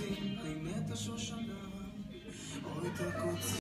waiting